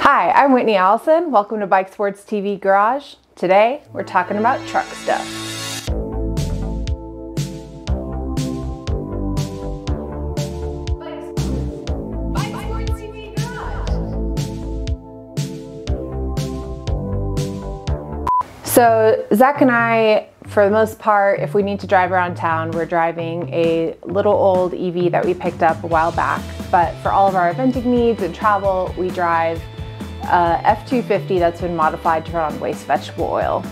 Hi, I'm Whitney Allison. Welcome to Bike Sports TV Garage. Today, we're talking about truck stuff. So Zach and I, for the most part, if we need to drive around town, we're driving a little old EV that we picked up a while back. But for all of our eventing needs and travel, we drive a F-250 that's been modified to run on waste vegetable oil.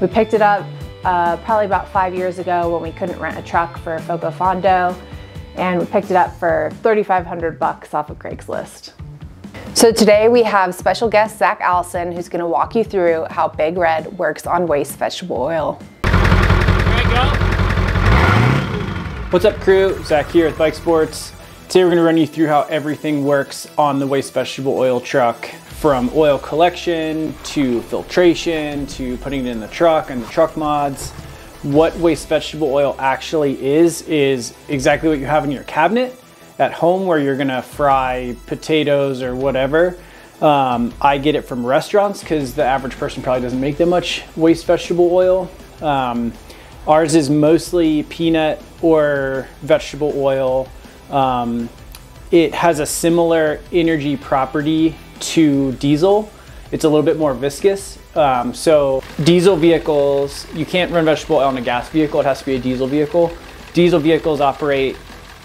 We picked it up uh, probably about five years ago when we couldn't rent a truck for Foco Fondo, and we picked it up for 3,500 bucks off of Craigslist. So today we have special guest Zach Allison who's going to walk you through how Big Red works on waste vegetable oil. What's up crew? Zach here with Bike Sports. Today we're going to run you through how everything works on the waste vegetable oil truck from oil collection to filtration to putting it in the truck and the truck mods. What waste vegetable oil actually is, is exactly what you have in your cabinet at home where you're gonna fry potatoes or whatever. Um, I get it from restaurants because the average person probably doesn't make that much waste vegetable oil. Um, ours is mostly peanut or vegetable oil. Um, it has a similar energy property to diesel. It's a little bit more viscous. Um, so diesel vehicles, you can't run vegetable oil in a gas vehicle. It has to be a diesel vehicle. Diesel vehicles operate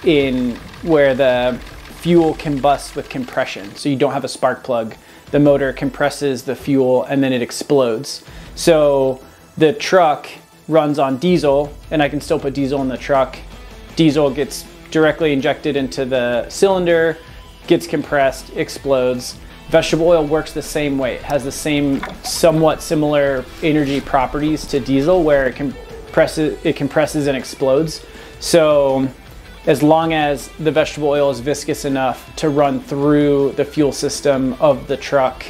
in where the fuel combusts with compression. So you don't have a spark plug. The motor compresses the fuel and then it explodes. So the truck runs on diesel and I can still put diesel in the truck. Diesel gets directly injected into the cylinder, gets compressed, explodes. Vegetable oil works the same way. It has the same somewhat similar energy properties to diesel where it compresses, it compresses and explodes. So as long as the vegetable oil is viscous enough to run through the fuel system of the truck,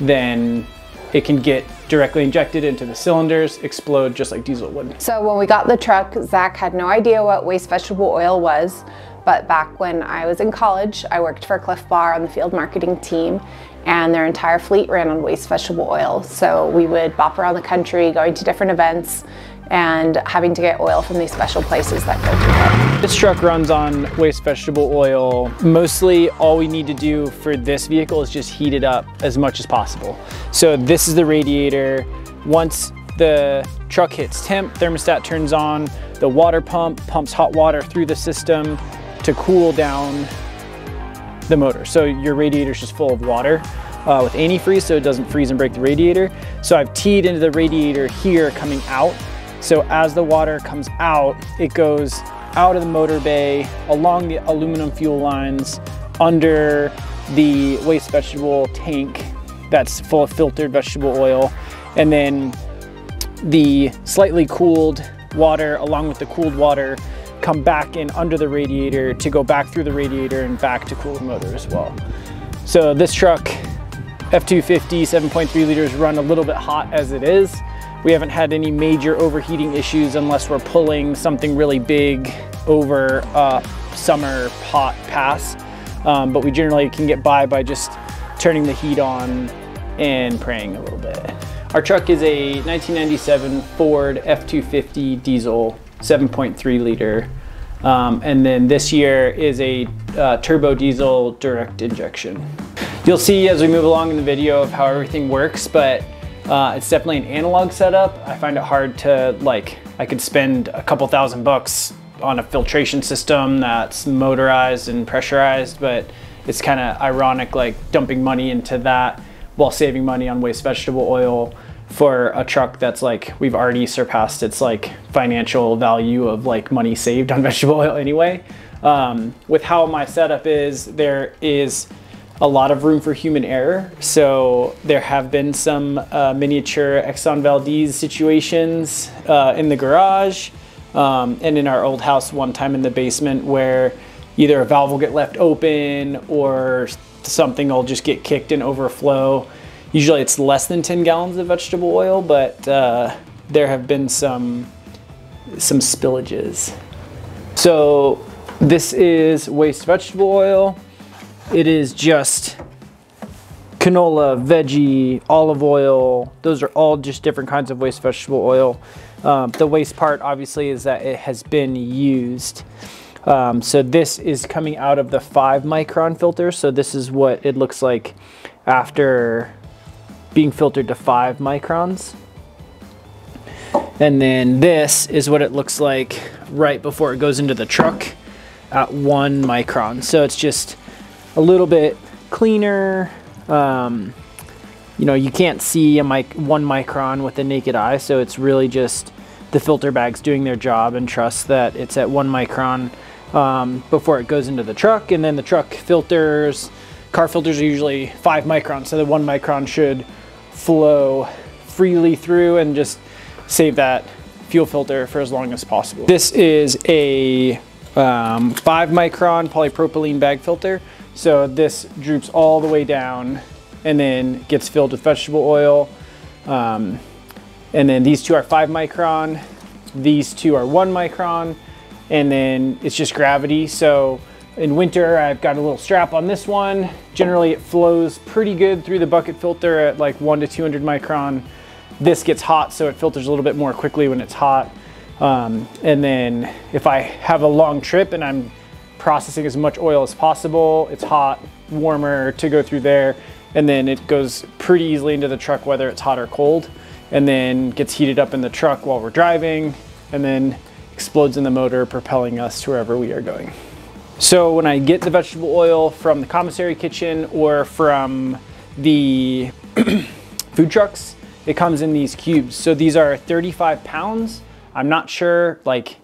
then it can get directly injected into the cylinders, explode just like diesel would. So when we got the truck, Zach had no idea what waste vegetable oil was, but back when I was in college, I worked for Clif Bar on the field marketing team and their entire fleet ran on waste vegetable oil. So we would bop around the country, going to different events, and having to get oil from these special places that filter it. This truck runs on waste vegetable oil. Mostly all we need to do for this vehicle is just heat it up as much as possible. So this is the radiator. Once the truck hits temp, thermostat turns on, the water pump pumps hot water through the system to cool down the motor. So your radiator is just full of water. Uh, with antifreeze so it doesn't freeze and break the radiator. So I've teed into the radiator here coming out so as the water comes out, it goes out of the motor bay, along the aluminum fuel lines, under the waste vegetable tank that's full of filtered vegetable oil. And then the slightly cooled water along with the cooled water come back in under the radiator to go back through the radiator and back to cool the motor as well. So this truck, F250 7.3 liters run a little bit hot as it is. We haven't had any major overheating issues unless we're pulling something really big over a summer hot pass. Um, but we generally can get by by just turning the heat on and praying a little bit. Our truck is a 1997 Ford F-250 diesel, 7.3 liter. Um, and then this year is a uh, turbo diesel direct injection. You'll see as we move along in the video of how everything works, but uh, it's definitely an analog setup. I find it hard to like, I could spend a couple thousand bucks on a filtration system that's motorized and pressurized, but it's kind of ironic like dumping money into that while saving money on waste vegetable oil for a truck that's like we've already surpassed its like financial value of like money saved on vegetable oil anyway. Um, with how my setup is, there is a lot of room for human error. So there have been some uh, miniature Exxon Valdez situations uh, in the garage um, and in our old house one time in the basement where either a valve will get left open or something will just get kicked and overflow. Usually it's less than 10 gallons of vegetable oil, but uh, there have been some, some spillages. So this is waste vegetable oil. It is just canola, veggie, olive oil. Those are all just different kinds of waste vegetable oil. Um, the waste part obviously is that it has been used. Um, so this is coming out of the five micron filter. So this is what it looks like after being filtered to five microns. And then this is what it looks like right before it goes into the truck at one micron. So it's just a little bit cleaner. Um, you know, you can't see a mic one micron with the naked eye. So it's really just the filter bags doing their job and trust that it's at one micron um, before it goes into the truck. And then the truck filters, car filters are usually five microns. So the one micron should flow freely through and just save that fuel filter for as long as possible. This is a um, five micron polypropylene bag filter. So this droops all the way down and then gets filled with vegetable oil. Um, and then these two are five micron. These two are one micron and then it's just gravity. So in winter, I've got a little strap on this one. Generally it flows pretty good through the bucket filter at like one to 200 micron. This gets hot, so it filters a little bit more quickly when it's hot. Um, and then if I have a long trip and I'm processing as much oil as possible, it's hot, warmer to go through there. And then it goes pretty easily into the truck, whether it's hot or cold, and then gets heated up in the truck while we're driving. And then explodes in the motor, propelling us to wherever we are going. So when I get the vegetable oil from the commissary kitchen or from the food trucks, it comes in these cubes. So these are 35 pounds. I'm not sure, like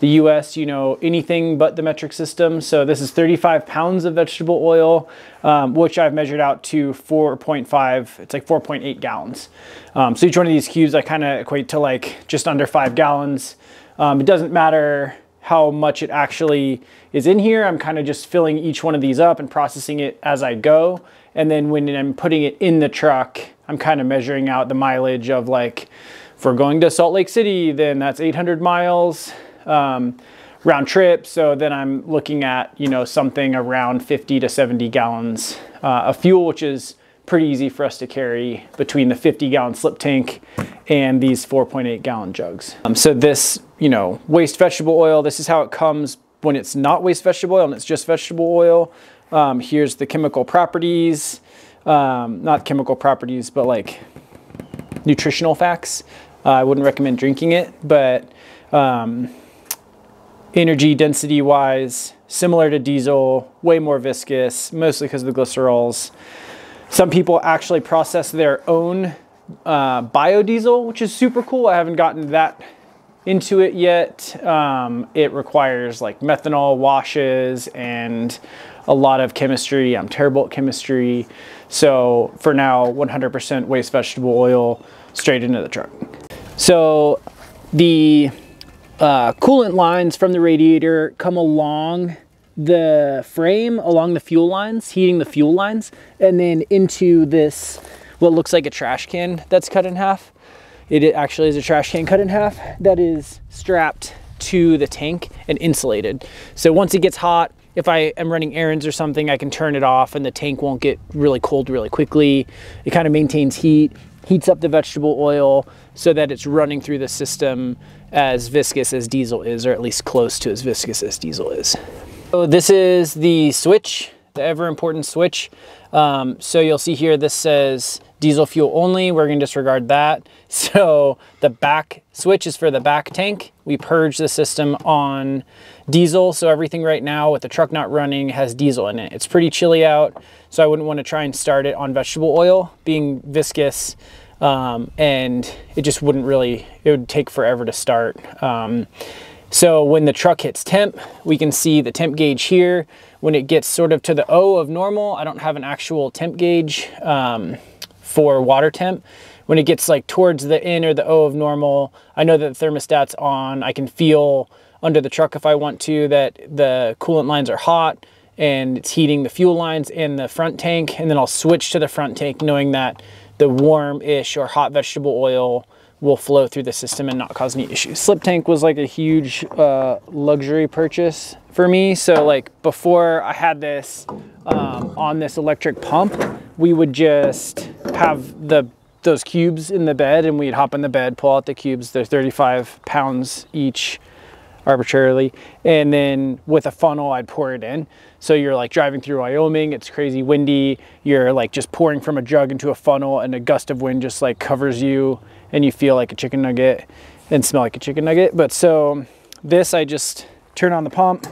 the US, you know, anything but the metric system. So this is 35 pounds of vegetable oil, um, which I've measured out to 4.5, it's like 4.8 gallons. Um, so each one of these cubes I kind of equate to like just under five gallons. Um, it doesn't matter how much it actually is in here. I'm kind of just filling each one of these up and processing it as I go. And then when I'm putting it in the truck, I'm kind of measuring out the mileage of like, if we're going to Salt Lake City, then that's 800 miles um, round trip. So then I'm looking at, you know, something around 50 to 70 gallons uh, of fuel, which is pretty easy for us to carry between the 50 gallon slip tank and these 4.8 gallon jugs. Um, so this, you know, waste vegetable oil, this is how it comes when it's not waste vegetable oil and it's just vegetable oil. Um, here's the chemical properties, um, not chemical properties, but like nutritional facts. Uh, I wouldn't recommend drinking it, but um, energy density wise, similar to diesel, way more viscous, mostly because of the glycerols. Some people actually process their own uh, biodiesel, which is super cool. I haven't gotten that into it yet. Um, it requires like methanol washes and a lot of chemistry. I'm terrible at chemistry. So for now, 100% waste vegetable oil straight into the truck. So the uh, coolant lines from the radiator come along the frame along the fuel lines, heating the fuel lines, and then into this, what looks like a trash can that's cut in half. It actually is a trash can cut in half that is strapped to the tank and insulated. So once it gets hot, if I am running errands or something, I can turn it off and the tank won't get really cold really quickly. It kind of maintains heat, heats up the vegetable oil so that it's running through the system as viscous as diesel is, or at least close to as viscous as diesel is. So this is the switch, the ever important switch. Um, so you'll see here, this says diesel fuel only. We're gonna disregard that. So the back switch is for the back tank. We purge the system on diesel. So everything right now with the truck not running has diesel in it. It's pretty chilly out. So I wouldn't wanna try and start it on vegetable oil being viscous. Um, and it just wouldn't really, it would take forever to start. Um, so when the truck hits temp, we can see the temp gauge here. When it gets sort of to the O of normal, I don't have an actual temp gauge um, for water temp. When it gets like towards the N or the O of normal, I know that the thermostat's on. I can feel under the truck if I want to that the coolant lines are hot and it's heating the fuel lines in the front tank. And then I'll switch to the front tank knowing that the warm-ish or hot vegetable oil will flow through the system and not cause any issues. Slip tank was like a huge uh, luxury purchase for me. So like before I had this um, on this electric pump, we would just have the those cubes in the bed and we'd hop in the bed, pull out the cubes. They're 35 pounds each arbitrarily. And then with a funnel, I'd pour it in. So you're like driving through Wyoming, it's crazy windy. You're like just pouring from a jug into a funnel and a gust of wind just like covers you and you feel like a chicken nugget and smell like a chicken nugget. But so this, I just turn on the pump,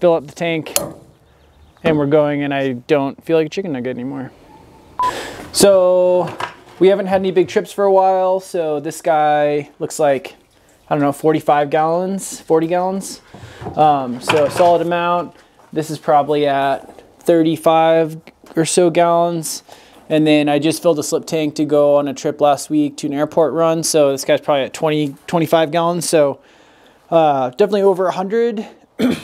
fill up the tank, and we're going and I don't feel like a chicken nugget anymore. So we haven't had any big trips for a while. So this guy looks like, I don't know, 45 gallons, 40 gallons. Um, so a solid amount. This is probably at 35 or so gallons. And then I just filled a slip tank to go on a trip last week to an airport run. So this guy's probably at 20, 25 gallons. So uh, definitely over 100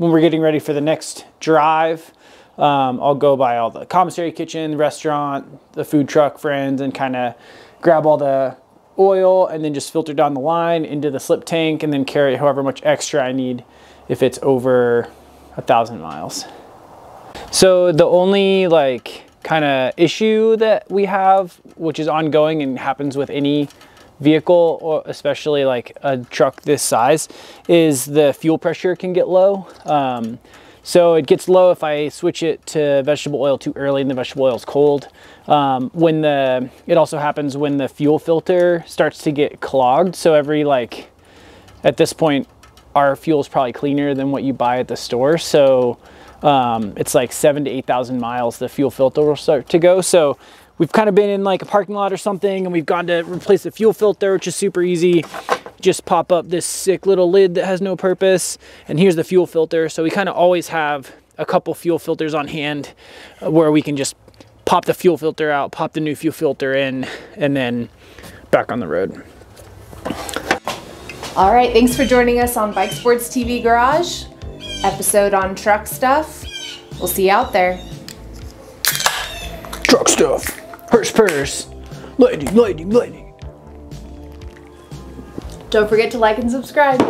when we're getting ready for the next drive. Um, I'll go by all the commissary kitchen, restaurant, the food truck friends, and kind of grab all the oil and then just filter down the line into the slip tank and then carry however much extra I need if it's over a thousand miles. So the only like kind of issue that we have, which is ongoing and happens with any vehicle, or especially like a truck this size, is the fuel pressure can get low. Um, so it gets low if I switch it to vegetable oil too early and the vegetable oil is cold. Um, when the, it also happens when the fuel filter starts to get clogged. So every like, at this point, our fuel is probably cleaner than what you buy at the store. So um, it's like seven to 8,000 miles the fuel filter will start to go. So we've kind of been in like a parking lot or something and we've gone to replace the fuel filter, which is super easy just pop up this sick little lid that has no purpose. And here's the fuel filter. So we kind of always have a couple fuel filters on hand uh, where we can just pop the fuel filter out, pop the new fuel filter in, and then back on the road. All right, thanks for joining us on Bike Sports TV Garage, episode on truck stuff. We'll see you out there. Truck stuff. Purse, purse. Lightning, lightning, lightning. Don't forget to like and subscribe.